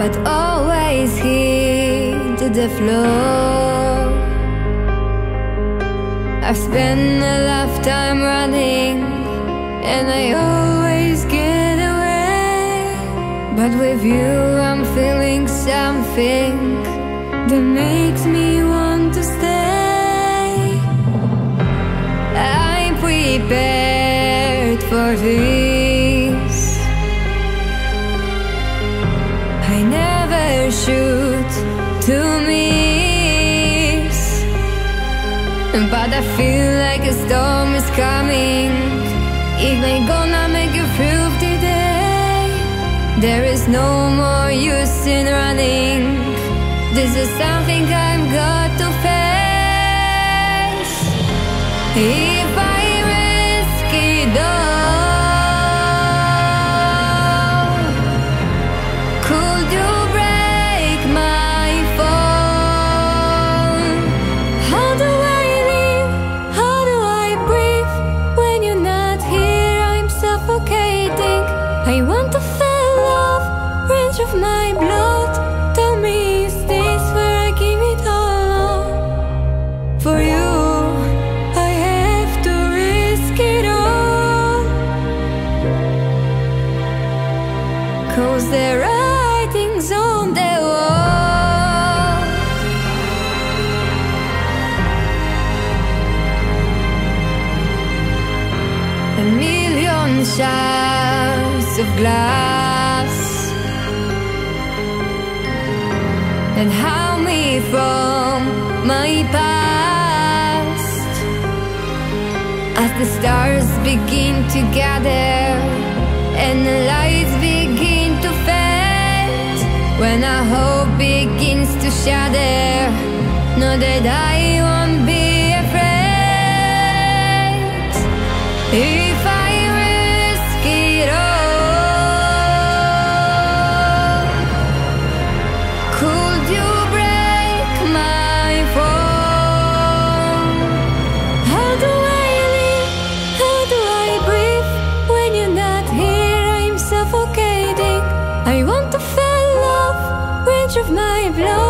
But always hit to the floor. I've spent a lifetime running, and I always get away. But with you, I'm feeling something that makes me want for this. I never shoot to miss, but I feel like a storm is coming. It ain't gonna make you through today. There is no more use in running. This is something I'm got to face. I want to feel love, range of my blood. Tell me, is this where I give it all? For you, I have to risk it all. Cause the writing's on the wall. A million of glass and harm me from my past. As the stars begin to gather and the lights begin to fade, when our hope begins to shatter, know that I won't be afraid. Want to feel love, range of my blood.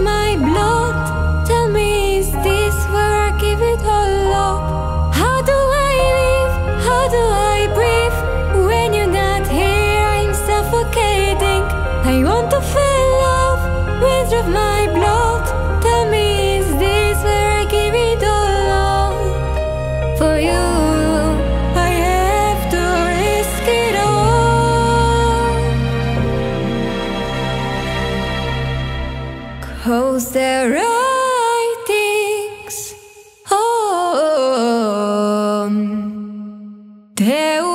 My blood. Tell me, is this where I give it all up? How do I live? How do I breathe when you're not here? I'm suffocating. I want to Cause the writing's on the wall.